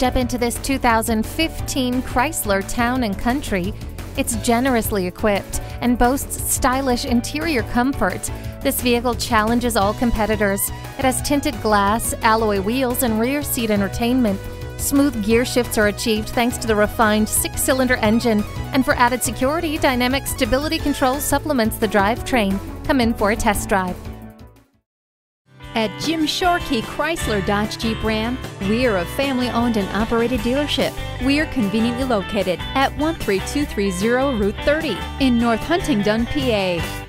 Step into this 2015 Chrysler Town and Country. It's generously equipped and boasts stylish interior comfort. This vehicle challenges all competitors. It has tinted glass, alloy wheels, and rear seat entertainment. Smooth gear shifts are achieved thanks to the refined six cylinder engine. And for added security, Dynamic Stability Control supplements the drivetrain. Come in for a test drive. At Jim Shorkey Chrysler Dodge Jeep Ram, we're a family owned and operated dealership. We're conveniently located at 13230 Route 30 in North Huntingdon, PA.